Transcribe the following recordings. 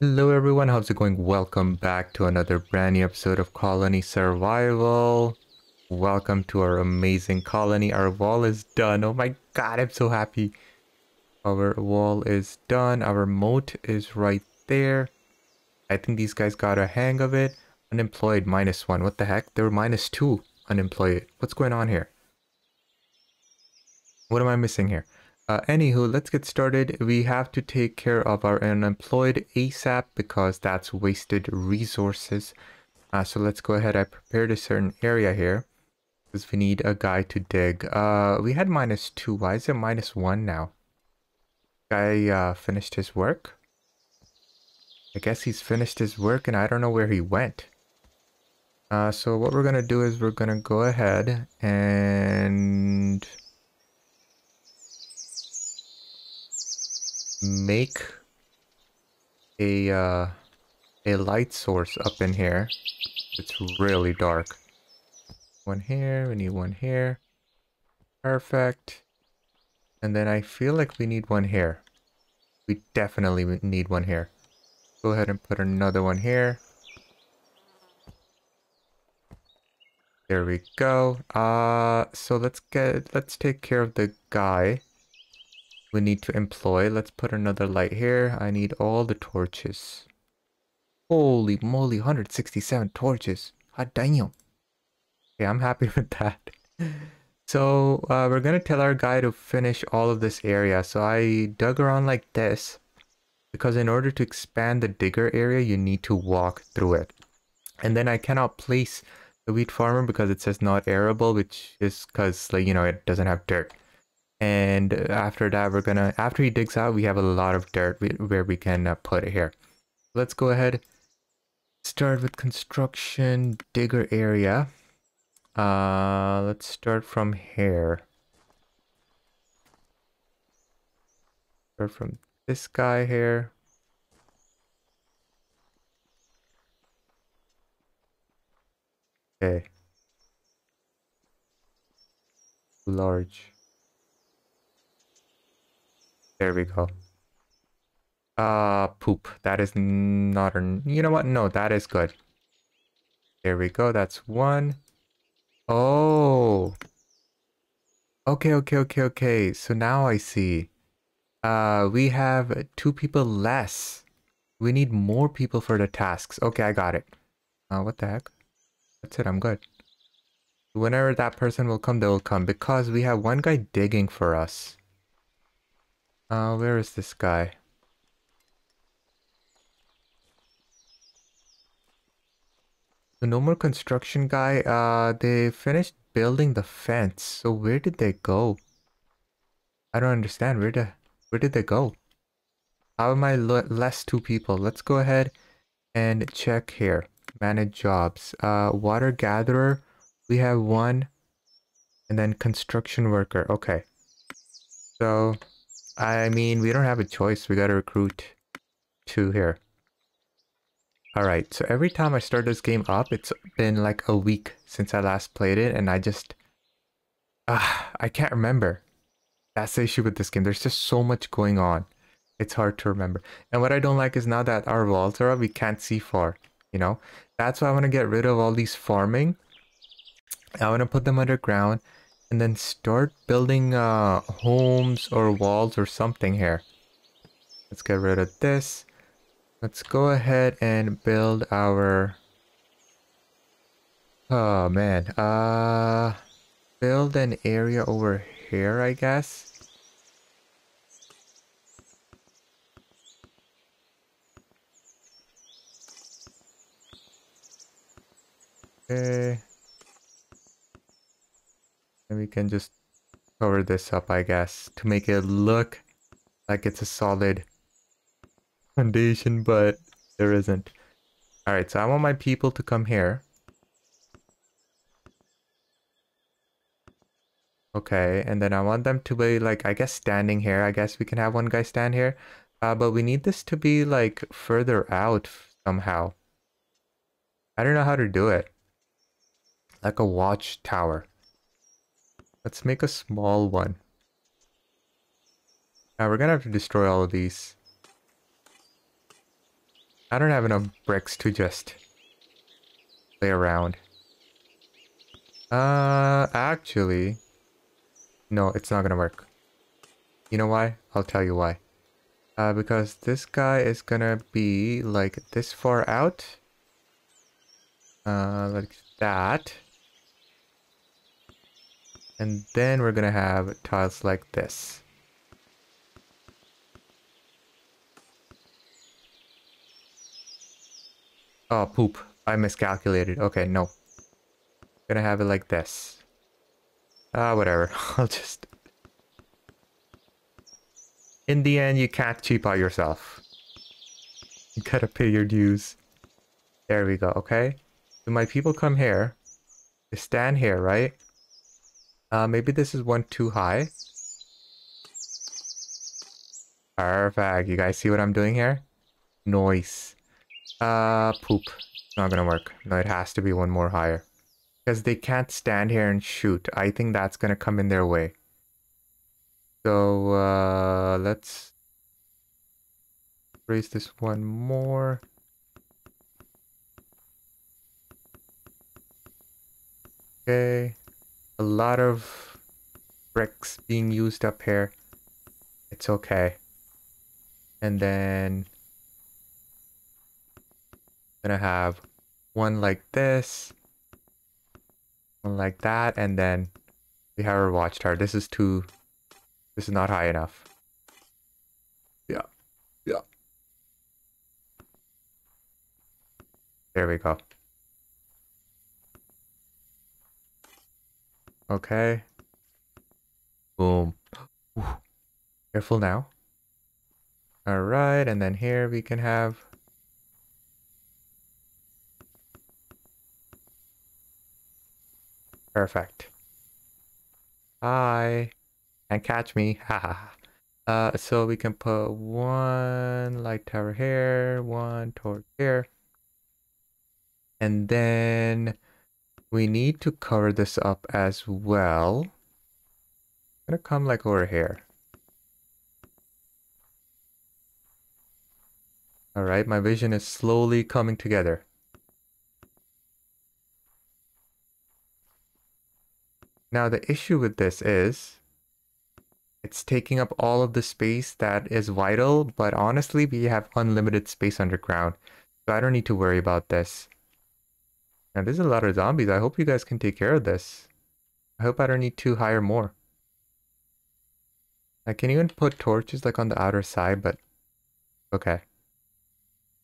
Hello everyone, how's it going? Welcome back to another brand new episode of Colony Survival. Welcome to our amazing colony. Our wall is done. Oh my god, I'm so happy. Our wall is done. Our moat is right there. I think these guys got a hang of it. Unemployed, minus one. What the heck? They were minus two unemployed. What's going on here? What am I missing here? Uh, anywho, let's get started. We have to take care of our unemployed ASAP because that's wasted resources. Uh, so let's go ahead. I prepared a certain area here because we need a guy to dig. Uh, we had minus two. Why is it minus one now? Guy uh, finished his work. I guess he's finished his work and I don't know where he went. Uh, so what we're going to do is we're going to go ahead and make a uh, a light source up in here. It's really dark. One here, we need one here. Perfect. And then I feel like we need one here. We definitely need one here. Go ahead and put another one here. There we go. Uh, so let's get, let's take care of the guy we need to employ. Let's put another light here. I need all the torches. Holy moly, 167 torches. Hot damn. Okay, I'm happy with that. So uh, we're gonna tell our guy to finish all of this area. So I dug around like this because in order to expand the digger area, you need to walk through it. And then I cannot place the wheat farmer because it says not arable, which is because like, you know, it doesn't have dirt and after that we're gonna after he digs out we have a lot of dirt where we can uh, put it here. Let's go ahead start with construction digger area. Uh let's start from here. Start from this guy here. Okay. Large there we go. Uh, poop. That is not a... You know what? No, that is good. There we go. That's one. Oh. Okay, okay, okay, okay. So now I see. Uh, we have two people less. We need more people for the tasks. Okay, I got it. Uh, what the heck? That's it. I'm good. Whenever that person will come, they will come. Because we have one guy digging for us. Uh, where is this guy? The no more construction guy, uh, they finished building the fence. So where did they go? I don't understand. Where did, where did they go? How am I less two people? Let's go ahead and check here. Manage jobs. Uh, water gatherer, we have one. And then construction worker. Okay. So I mean, we don't have a choice. We gotta recruit two here. Alright, so every time I start this game up, it's been like a week since I last played it, and I just... Uh, I can't remember. That's the issue with this game. There's just so much going on. It's hard to remember. And what I don't like is now that our walls are up, we can't see far, you know? That's why I want to get rid of all these farming. I want to put them underground and then start building uh, homes or walls or something here. Let's get rid of this. Let's go ahead and build our... Oh man, uh, build an area over here, I guess. Okay. And we can just cover this up, I guess, to make it look like it's a solid foundation, but there isn't. Alright, so I want my people to come here. Okay, and then I want them to be like, I guess standing here. I guess we can have one guy stand here. Uh, but we need this to be like further out somehow. I don't know how to do it. Like a watchtower. Let's make a small one. Now we're gonna have to destroy all of these. I don't have enough bricks to just play around. Uh, actually, no, it's not gonna work. You know why? I'll tell you why. Uh, because this guy is gonna be like this far out. Uh, like that. And then we're gonna have tiles like this. Oh, poop. I miscalculated. Okay, no. Gonna have it like this. Ah, uh, whatever. I'll just... In the end, you can't cheap out yourself. You gotta pay your dues. There we go, okay? So my people come here. They stand here, right? Uh, maybe this is one too high. Perfect. You guys see what I'm doing here? Noise. Uh, poop. Not gonna work. No, it has to be one more higher. Because they can't stand here and shoot. I think that's gonna come in their way. So, uh, let's raise this one more. Okay. A lot of bricks being used up here. It's okay. And then gonna have one like this, one like that, and then we have our watchtower. This is too, this is not high enough. Yeah, yeah. There we go. Okay. Boom. Ooh. Careful now. Alright, and then here we can have Perfect. Hi. And catch me. Haha. uh, so we can put one light tower here, one torch here. And then we need to cover this up as well. I'm gonna come like over here. Alright, my vision is slowly coming together. Now the issue with this is it's taking up all of the space that is vital, but honestly, we have unlimited space underground. So I don't need to worry about this. Now there's a lot of zombies. I hope you guys can take care of this. I hope I don't need to hire more. I can even put torches like on the outer side, but okay.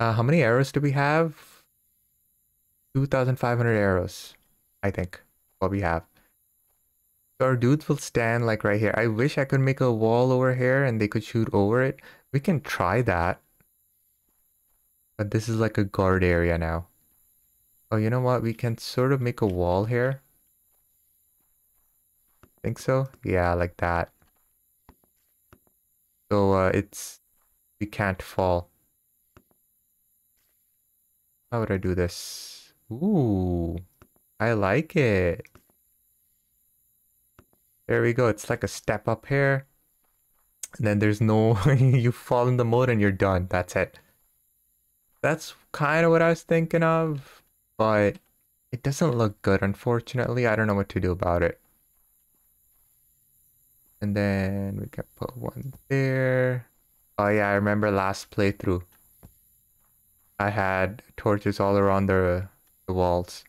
Uh, how many arrows do we have? 2,500 arrows, I think, what we have. So our dudes will stand like right here. I wish I could make a wall over here and they could shoot over it. We can try that. But this is like a guard area now. Oh, you know what? We can sort of make a wall here. Think so? Yeah, like that. So uh, it's... We can't fall. How would I do this? Ooh, I like it. There we go. It's like a step up here. And then there's no, you fall in the mode and you're done. That's it. That's kind of what I was thinking of, but it doesn't look good, unfortunately. I don't know what to do about it. And then we can put one there. Oh yeah, I remember last playthrough. I had torches all around the, the walls.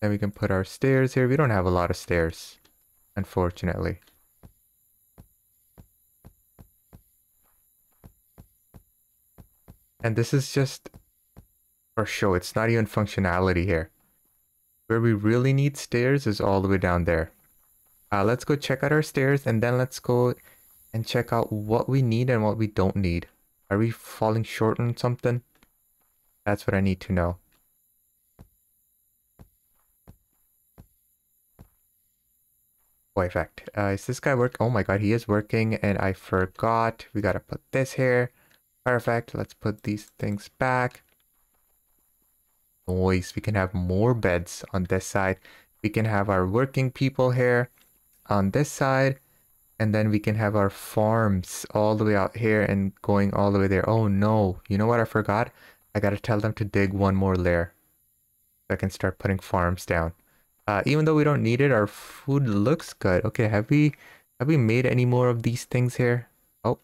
Then we can put our stairs here. We don't have a lot of stairs unfortunately. And this is just for show. It's not even functionality here. Where we really need stairs is all the way down there. Uh, let's go check out our stairs and then let's go and check out what we need and what we don't need. Are we falling short on something? That's what I need to know. effect. Uh, is this guy work? Oh my god, he is working and I forgot. We gotta put this here. Perfect. Let's put these things back. Noise. We can have more beds on this side. We can have our working people here on this side. And then we can have our farms all the way out here and going all the way there. Oh no, you know what I forgot? I gotta tell them to dig one more layer. So I can start putting farms down. Uh, even though we don't need it, our food looks good. Okay, have we have we made any more of these things here? Oh,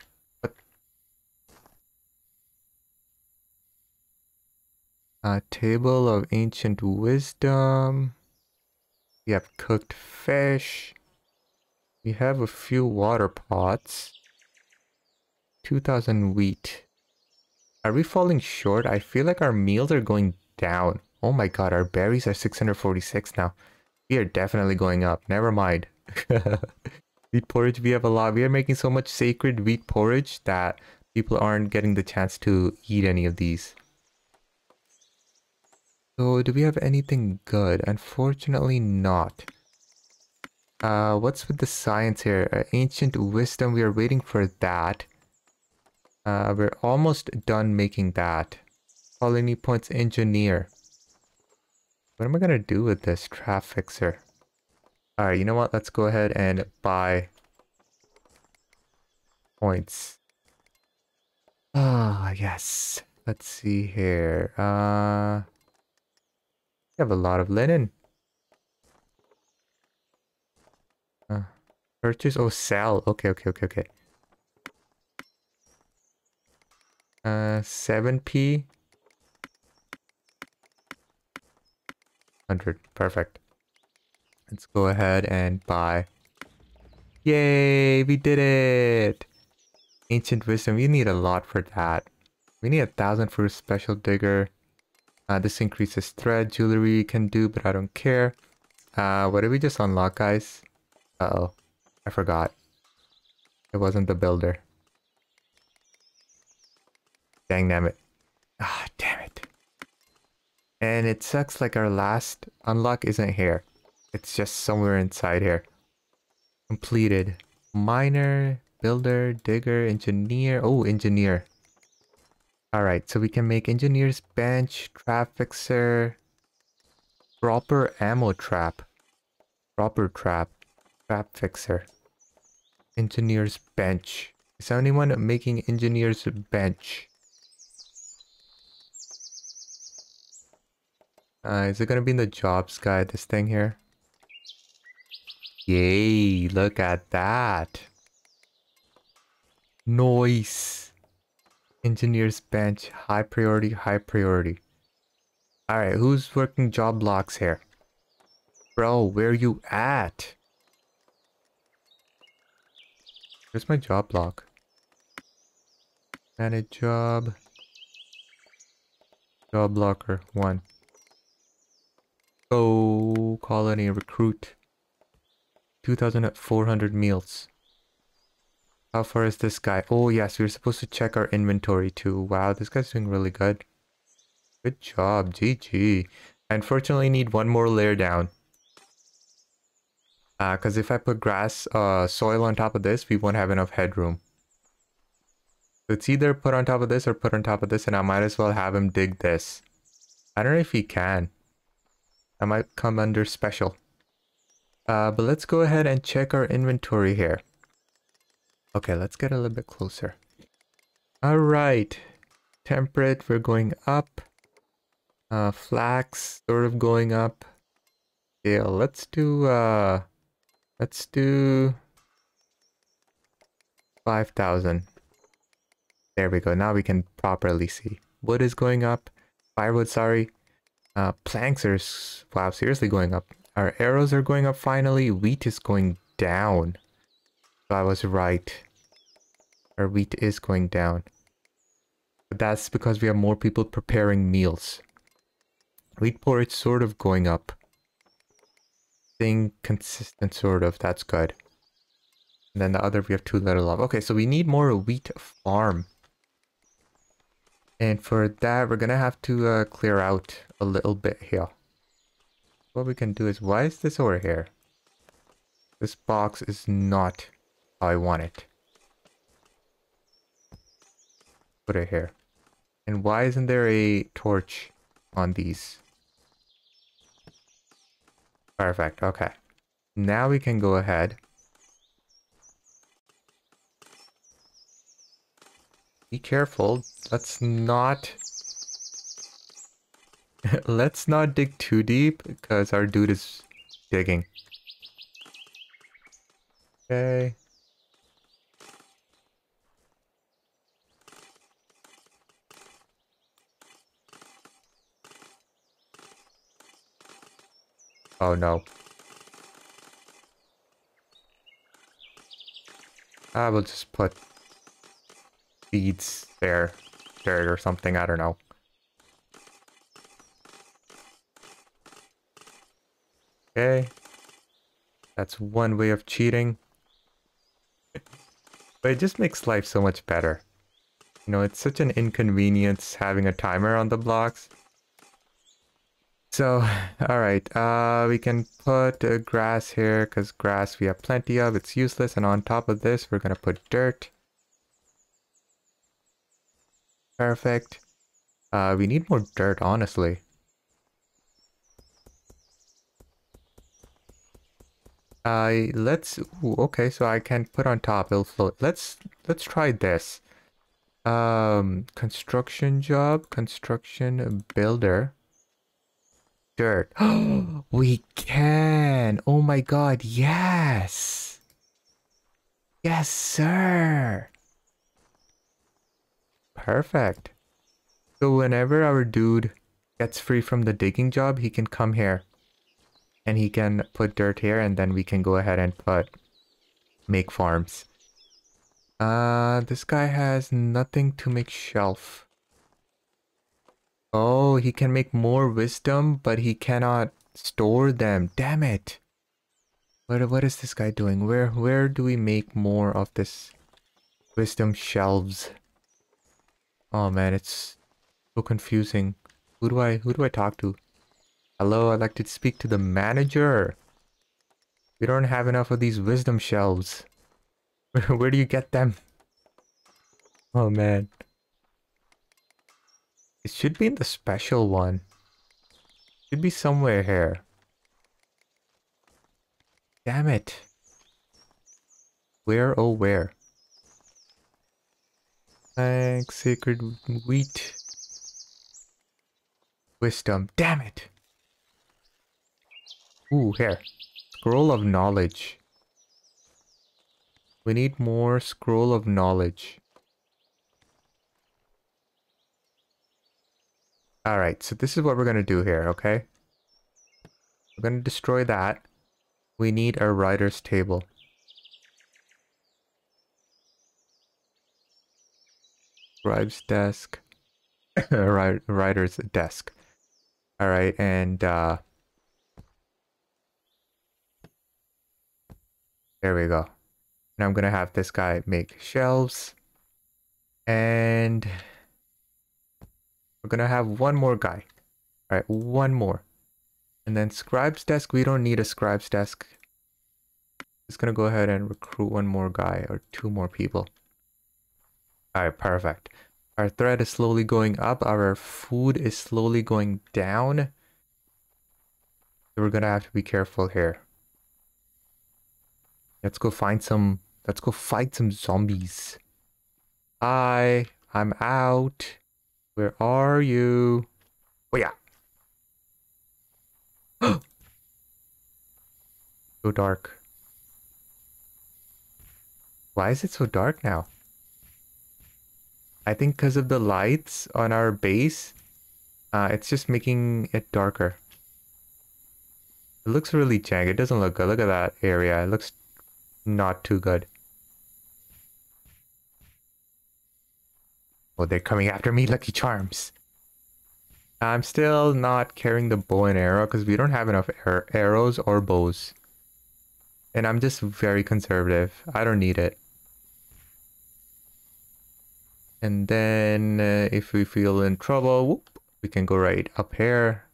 A table of ancient wisdom. We have cooked fish. We have a few water pots. 2000 wheat. Are we falling short? I feel like our meals are going down. Oh my god, our berries are 646 now. We are definitely going up. Never mind. wheat porridge, we have a lot. We are making so much sacred wheat porridge that people aren't getting the chance to eat any of these. So, do we have anything good? Unfortunately not. Uh, what's with the science here? Uh, ancient wisdom, we are waiting for that. Uh, we're almost done making that. Colony points engineer. What am I gonna do with this trap fixer? Alright, you know what? Let's go ahead and buy points. Ah, yes. Let's see here. Uh have a lot of linen. Uh, purchase? Oh, sell. Okay, okay, okay, okay. Uh, 7p. 100. Perfect. Let's go ahead and buy. Yay, we did it! Ancient Wisdom, we need a lot for that. We need a thousand for a special digger. Uh, this increases thread, jewelry can do, but I don't care. Uh, what did we just unlock, guys? Uh oh I forgot. It wasn't the builder. Dang damn it. Ah, damn it. And it sucks like our last unlock isn't here. It's just somewhere inside here. Completed. Miner, builder, digger, engineer. Oh, engineer. Alright, so we can make engineer's bench, trap fixer, proper ammo trap, proper trap, trap fixer, engineer's bench. Is anyone making engineer's bench? Uh, is it gonna be in the jobs guide, this thing here? Yay, look at that. Noise. Engineer's bench, high priority, high priority. Alright, who's working job blocks here? Bro, where you at? Where's my job block? Manage job. Job blocker, one. Go, colony, recruit. 2,400 meals. How far is this guy? Oh, yes, we are supposed to check our inventory too. Wow, this guy's doing really good. Good job, GG. Unfortunately need one more layer down. Because uh, if I put grass, uh, soil on top of this, we won't have enough headroom. So it's either put on top of this or put on top of this, and I might as well have him dig this. I don't know if he can. I might come under special. Uh, but let's go ahead and check our inventory here. Okay, let's get a little bit closer. All right. Temperate, we're going up. Uh, flax, sort of going up. Yeah, let's do, uh, let's do 5,000. There we go. Now we can properly see. Wood is going up. Firewood, sorry. Uh, planks are, wow, seriously going up. Our arrows are going up finally. Wheat is going down. I was right our wheat is going down. But that's because we have more people preparing meals. Wheat porridge sort of going up. Thing consistent sort of, that's good. And then the other we have too little of. Okay, so we need more wheat farm. And for that, we're gonna have to uh, clear out a little bit here. What we can do is, why is this over here? This box is not how I want it. Put it here. And why isn't there a torch on these? Perfect, okay. Now we can go ahead. Be careful. Let's not... Let's not dig too deep, because our dude is digging. Okay. Oh no. Ah, I will just put seeds there, dirt or something, I don't know. Okay. That's one way of cheating. but it just makes life so much better. You know, it's such an inconvenience having a timer on the blocks. So, alright, uh, we can put uh, grass here because grass we have plenty of. It's useless. And on top of this, we're going to put dirt. Perfect. Uh, we need more dirt, honestly. Uh, let's, ooh, okay, so I can put on top, it'll float. Let's, let's try this. Um, construction job, construction builder dirt. we can. Oh my god, yes. Yes, sir. Perfect. So whenever our dude gets free from the digging job, he can come here. And he can put dirt here and then we can go ahead and put make farms. Uh, this guy has nothing to make shelf. Oh, he can make more wisdom, but he cannot store them. Damn it. What, what is this guy doing? Where where do we make more of this wisdom shelves? Oh man, it's so confusing. Who do I who do I talk to? Hello, I'd like to speak to the manager. We don't have enough of these wisdom shelves. Where, where do you get them? Oh man. It should be in the special one. Should be somewhere here. Damn it. Where, oh where? Thanks, sacred wheat. Wisdom. Damn it. Ooh, here. Scroll of knowledge. We need more scroll of knowledge. Alright, so this is what we're going to do here, okay? We're going to destroy that. We need a writer's table. Scribe's desk. writer's desk. Alright, and uh... There we go. Now I'm going to have this guy make shelves. And we're gonna have one more guy. All right, one more. And then scribe's desk, we don't need a scribe's desk. Just gonna go ahead and recruit one more guy or two more people. All right, perfect. Our threat is slowly going up. Our food is slowly going down. We're gonna have to be careful here. Let's go find some, let's go fight some zombies. Hi, I'm out. Where are you? Oh yeah. so dark. Why is it so dark now? I think because of the lights on our base, uh, it's just making it darker. It looks really jank. It doesn't look good. Look at that area. It looks not too good. Oh, they're coming after me, Lucky Charms. I'm still not carrying the bow and arrow because we don't have enough ar arrows or bows. And I'm just very conservative. I don't need it. And then uh, if we feel in trouble, whoop, we can go right up here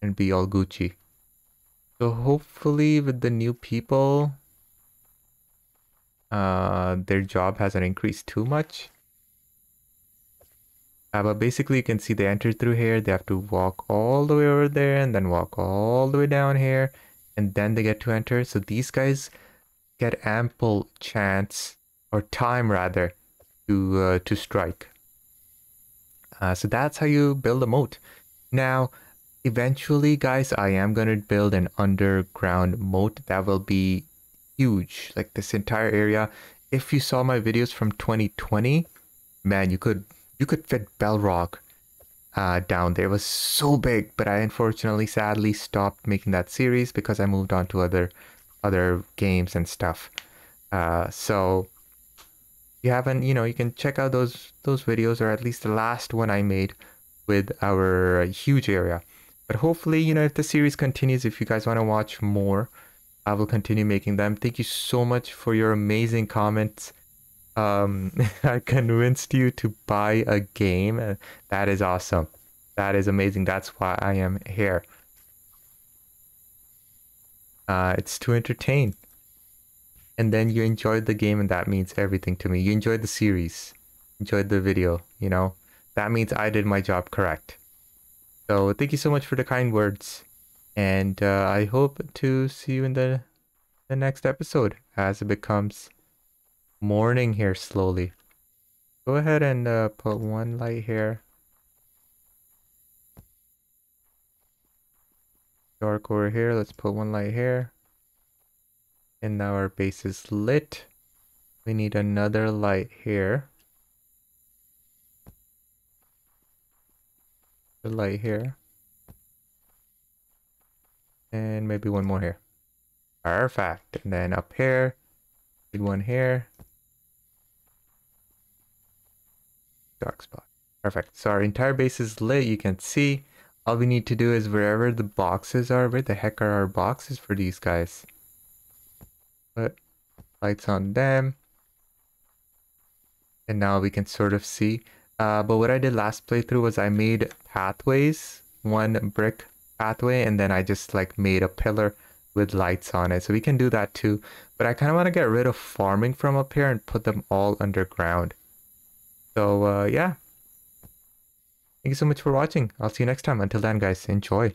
and be all Gucci. So hopefully with the new people, uh, their job hasn't increased too much. Uh, but basically you can see they enter through here. They have to walk all the way over there and then walk all the way down here. And then they get to enter. So these guys get ample chance or time rather to uh, to strike. Uh, so that's how you build a moat. Now, eventually, guys, I am gonna build an underground moat that will be huge, like this entire area. If you saw my videos from 2020, man, you could you could fit Belrog uh, down there. It was so big, but I unfortunately, sadly, stopped making that series because I moved on to other other games and stuff. Uh, so you haven't, you know, you can check out those those videos or at least the last one I made with our huge area. But hopefully, you know, if the series continues, if you guys want to watch more, I will continue making them. Thank you so much for your amazing comments. Um, I convinced you to buy a game. That is awesome. That is amazing. That's why I am here. Uh, it's to entertain. And then you enjoyed the game, and that means everything to me. You enjoyed the series, enjoyed the video, you know? That means I did my job correct. So thank you so much for the kind words. And uh, I hope to see you in the, the next episode as it becomes morning here slowly. Go ahead and uh, put one light here. Dark over here. Let's put one light here. And now our base is lit. We need another light here. The light here. And maybe one more here. Perfect. And then up here, need one here. Dark spot. Perfect. So our entire base is lit. You can see all we need to do is wherever the boxes are, where the heck are our boxes for these guys? Put lights on them. And now we can sort of see. Uh, but what I did last playthrough was I made pathways, one brick pathway, and then I just like made a pillar with lights on it. So we can do that too. But I kind of want to get rid of farming from up here and put them all underground. So uh, yeah. Thank you so much for watching. I'll see you next time. Until then, guys, enjoy.